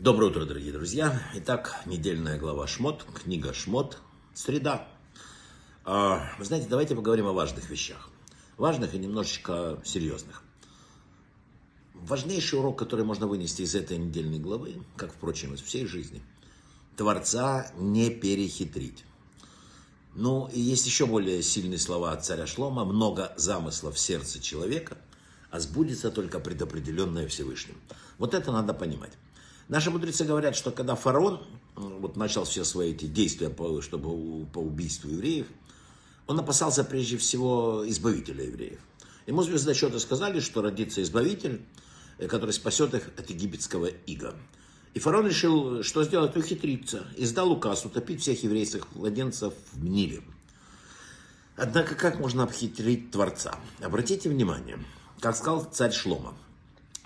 Доброе утро, дорогие друзья. Итак, недельная глава Шмот, книга Шмот, среда. А, вы знаете, давайте поговорим о важных вещах. Важных и немножечко серьезных. Важнейший урок, который можно вынести из этой недельной главы, как, впрочем, из всей жизни, Творца не перехитрить. Ну, и есть еще более сильные слова от царя Шлома. Много замыслов в сердце человека, а сбудется только предопределенное Всевышним. Вот это надо понимать. Наши мудрецы говорят, что когда фараон вот начал все свои эти действия, по, чтобы, по убийству евреев, он опасался прежде всего избавителя евреев. Ему звездочеты сказали, что родится избавитель, э, который спасет их от египетского ига. И фараон решил, что сделать, ухитриться. Издал указ утопить всех еврейских младенцев в Ниле. Однако, как можно обхитрить Творца? Обратите внимание, как сказал царь Шлома,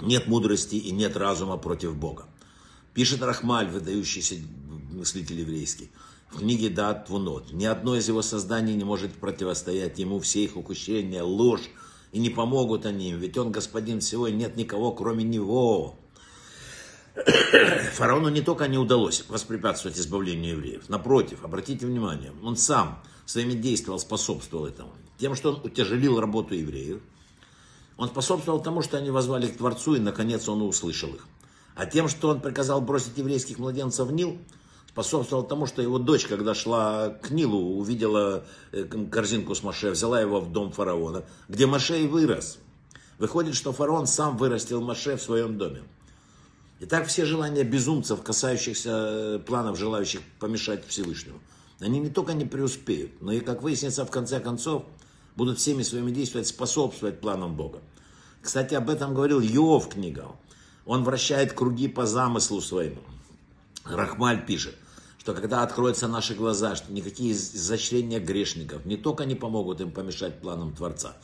нет мудрости и нет разума против Бога. Пишет Рахмаль, выдающийся мыслитель еврейский, в книге Дат Твунот. Ни одно из его созданий не может противостоять ему все их укушения, ложь, и не помогут они им, ведь он господин всего, и нет никого, кроме него. Фараону не только не удалось воспрепятствовать избавлению евреев, напротив, обратите внимание, он сам своими действиями способствовал этому. Тем, что он утяжелил работу евреев, он способствовал тому, что они возвали к Творцу, и, наконец, он услышал их. А тем, что он приказал бросить еврейских младенцев в Нил, способствовал тому, что его дочь, когда шла к Нилу, увидела э, корзинку с Маше, взяла его в дом фараона, где Маше и вырос. Выходит, что фараон сам вырастил Маше в своем доме. И так все желания безумцев, касающихся э, планов, желающих помешать Всевышнему, они не только не преуспеют, но и, как выяснится, в конце концов, будут всеми своими действиями способствовать планам Бога. Кстати, об этом говорил Иов книга. Он вращает круги по замыслу своему. Рахмаль пишет, что когда откроются наши глаза, что никакие изощрения грешников не только не помогут им помешать планам Творца,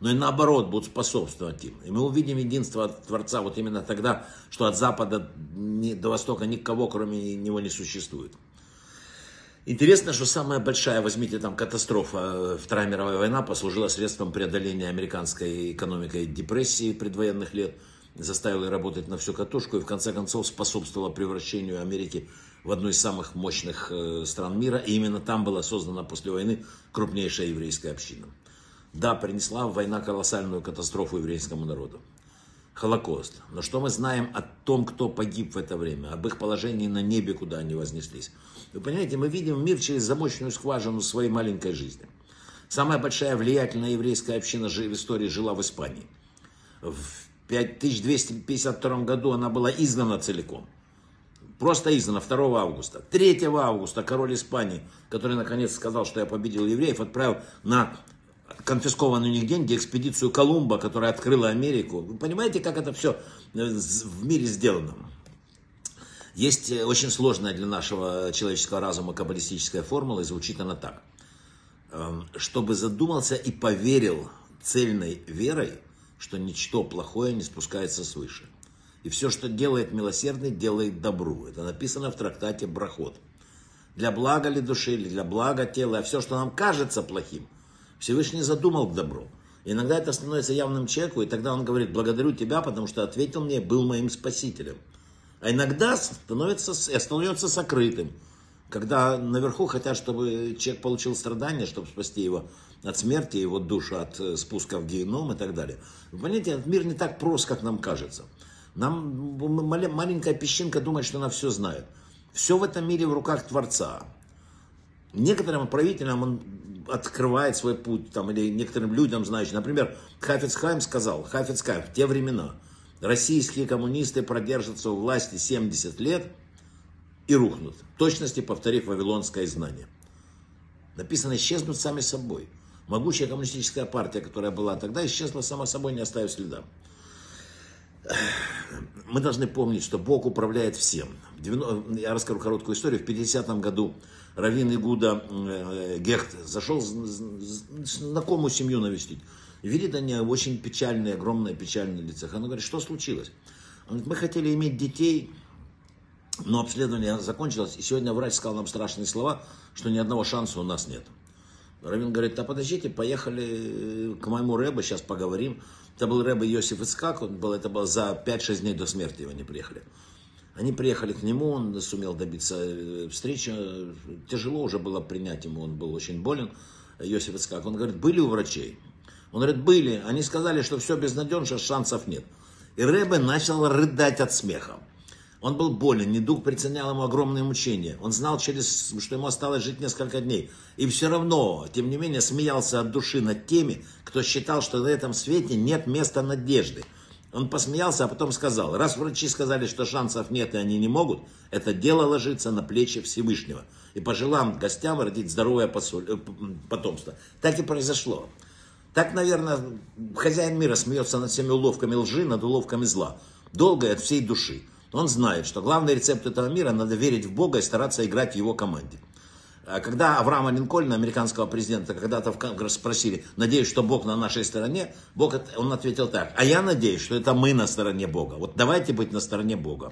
но и наоборот будут способствовать им. И мы увидим единство Творца вот именно тогда, что от Запада до Востока никого, кроме него, не существует. Интересно, что самая большая, возьмите там катастрофа, э, Вторая мировая война послужила средством преодоления американской экономикой депрессии предвоенных лет – заставила работать на всю катушку и в конце концов способствовала превращению Америки в одну из самых мощных э, стран мира. И именно там была создана после войны крупнейшая еврейская община. Да, принесла война колоссальную катастрофу еврейскому народу. Холокост. Но что мы знаем о том, кто погиб в это время, об их положении на небе, куда они вознеслись? Вы понимаете, мы видим мир через замочную скважину своей маленькой жизни. Самая большая влиятельная еврейская община в истории жила в Испании. В 1252 году она была изгнана целиком. Просто изгнана 2 августа. 3 августа король Испании, который наконец сказал, что я победил евреев, отправил на конфискованные у них деньги экспедицию Колумба, которая открыла Америку. Вы понимаете, как это все э, в мире сделано? Есть э, очень сложная для нашего человеческого разума каббалистическая формула, и звучит она так. Эм, чтобы задумался и поверил цельной верой, что ничто плохое не спускается свыше. И все, что делает милосердный, делает добру. Это написано в трактате Брахот. Для блага ли души, или для блага тела, а все, что нам кажется плохим, Всевышний задумал к добру. иногда это становится явным человеку, и тогда он говорит, благодарю тебя, потому что ответил мне, был моим спасителем. А иногда становится, остается сокрытым. Когда наверху хотят, чтобы человек получил страдания, чтобы спасти его от смерти, его душу от э, спуска в геном и так далее. Вы понимаете, этот мир не так прост, как нам кажется. Нам маленькая песчинка думает, что она все знает. Все в этом мире в руках Творца. Некоторым правителям он открывает свой путь, там, или некоторым людям, знающим. Например, Хафиц Хайм сказал, Хафиц Хайм, в те времена российские коммунисты продержатся у власти 70 лет – и рухнут, в точности повторив вавилонское знание. Написано, исчезнут сами собой. Могучая коммунистическая партия, которая была тогда, исчезла сама собой, не оставив следа. Мы должны помнить, что Бог управляет всем. Я расскажу короткую историю. В 50-м году Равин Игуда э, Гехт зашел знакомую семью навестить. Видит они очень печальные, огромные печальные лица. Он говорит, что случилось? Он говорит, мы хотели иметь детей, но обследование закончилось, и сегодня врач сказал нам страшные слова, что ни одного шанса у нас нет. Равин говорит, да подождите, поехали к моему рэбе, сейчас поговорим. Это был рэбе Йосиф Ицкак, он был, это было за 5-6 дней до смерти его не приехали. Они приехали к нему, он сумел добиться э, встречи. Тяжело уже было принять ему, он был очень болен. Йосиф Ицкак. Он говорит, были у врачей? Он говорит, были. Они сказали, что все безнадежно, шансов нет. И Рэбе начал рыдать от смеха. Он был болен, недуг причинял ему огромные мучения. Он знал, через, что ему осталось жить несколько дней. И все равно, тем не менее, смеялся от души над теми, кто считал, что на этом свете нет места надежды. Он посмеялся, а потом сказал, раз врачи сказали, что шансов нет и они не могут, это дело ложится на плечи Всевышнего. И пожелам гостям родить здоровое э, потомство. Так и произошло. Так, наверное, хозяин мира смеется над всеми уловками лжи, над уловками зла. Долго и от всей души. Он знает, что главный рецепт этого мира надо верить в Бога и стараться играть в его команде. А когда Авраама Линкольна, американского президента, когда-то в Конгресс спросили, надеюсь, что Бог на нашей стороне, Бог, он ответил так, а я надеюсь, что это мы на стороне Бога. Вот давайте быть на стороне Бога.